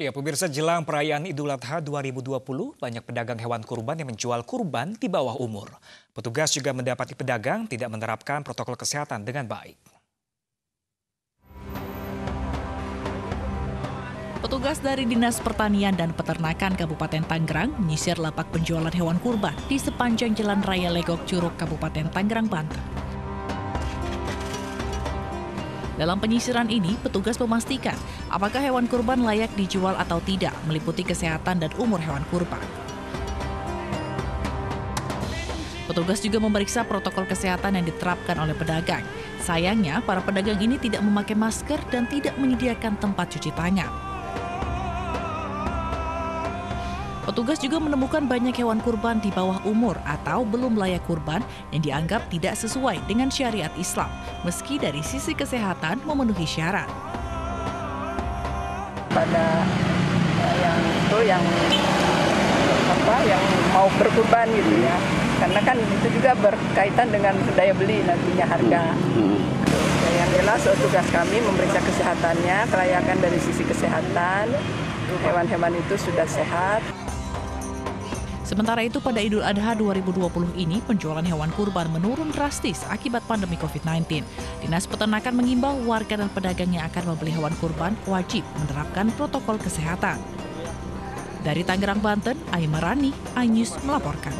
Ya, pemirsa jelang perayaan Idul Adha 2020, banyak pedagang hewan kurban yang menjual kurban di bawah umur. Petugas juga mendapati pedagang tidak menerapkan protokol kesehatan dengan baik. Petugas dari Dinas Pertanian dan Peternakan Kabupaten Tangerang menyisir lapak penjualan hewan kurban di sepanjang Jalan Raya Legok Curug Kabupaten Tangerang, Banten. Dalam penyisiran ini, petugas memastikan apakah hewan kurban layak dijual atau tidak, meliputi kesehatan dan umur hewan kurban. Petugas juga memeriksa protokol kesehatan yang diterapkan oleh pedagang. Sayangnya, para pedagang ini tidak memakai masker dan tidak menyediakan tempat cuci tangan. Petugas juga menemukan banyak hewan kurban di bawah umur atau belum layak kurban yang dianggap tidak sesuai dengan syariat Islam, meski dari sisi kesehatan memenuhi syarat. Pada eh, yang itu yang apa yang mau berkurban gitu ya, karena kan itu juga berkaitan dengan daya beli nantinya harga. Ya, yang jelas petugas kami memeriksa kesehatannya, kelayakan dari sisi kesehatan, hewan-hewan itu sudah sehat. Sementara itu pada Idul Adha 2020 ini penjualan hewan kurban menurun drastis akibat pandemi COVID-19. Dinas Peternakan mengimbau warga dan pedagang yang akan membeli hewan kurban wajib menerapkan protokol kesehatan. Dari Tangerang, Banten, Aimarani, iNews melaporkan.